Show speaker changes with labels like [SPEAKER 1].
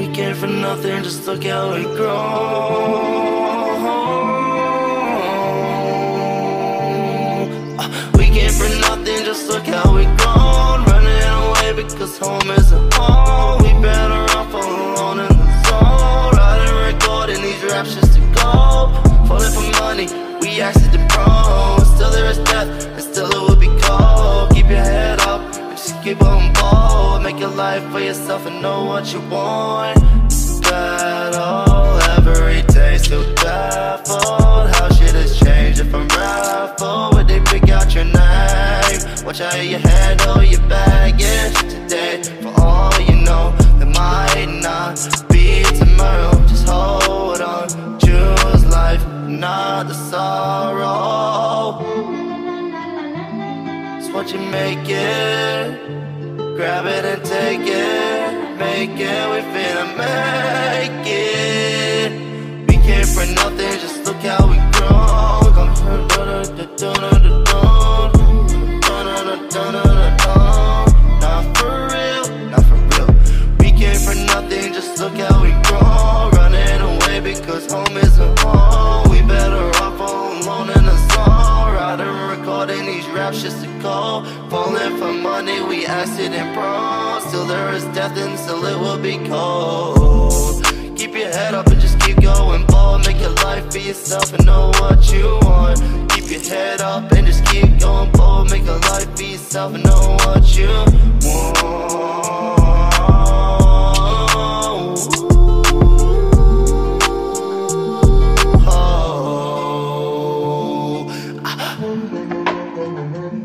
[SPEAKER 1] We came for nothing, just look how we grown. We came for nothing, just look how we grown. Running away because home isn't home. We better off alone in the zone. Riding, recording these raps just to go. Falling for money, we accident prone. Still there is death, and still it will be cold. Keep your head up, just keep on bold. Make your life for yourself and know what you want. Battle every day, still baffled. How shit has changed if I'm raffled. Would they pick out your name? Watch how you handle your baggage today. For all you know, there might not be tomorrow. Just hold on, choose life, not the sorrow. It's what you make it. Grab it and take it, make it, we finna make it. We came for nothing, just look how recording just to call. Falling for money, we accident prone. Still there is death and still it will be cold. Keep your head up and just keep going bold. Make your life be yourself and know what you want. Keep your head up and just keep going bold. Make your life be yourself and know what you want. Oh, oh, oh, oh.